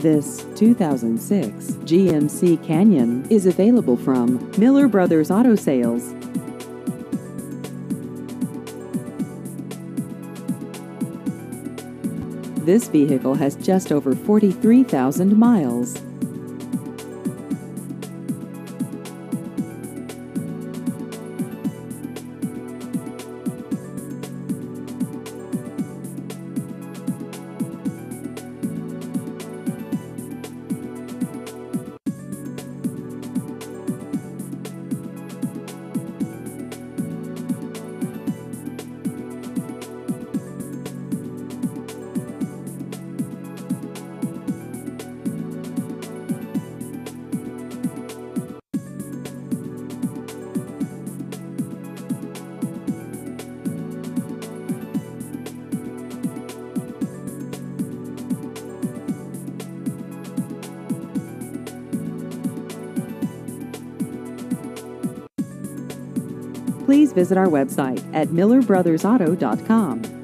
This 2006 GMC Canyon is available from Miller Brothers Auto Sales. This vehicle has just over 43,000 miles. Please visit our website at millerbrothersauto.com.